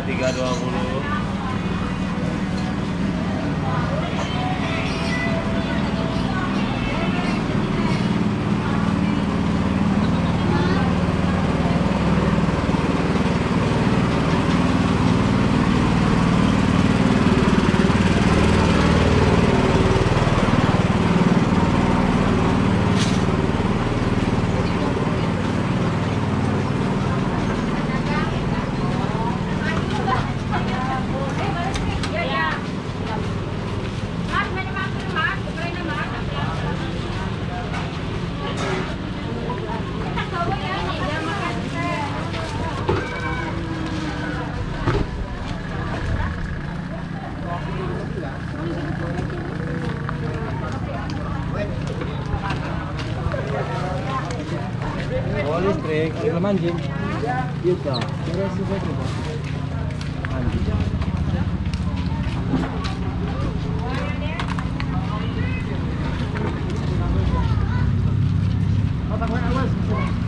tiga dua puluh. Oh, listrik. Kita mancing. Ya. Kita. Kita sudah coba. Mancing. Apa kau nak?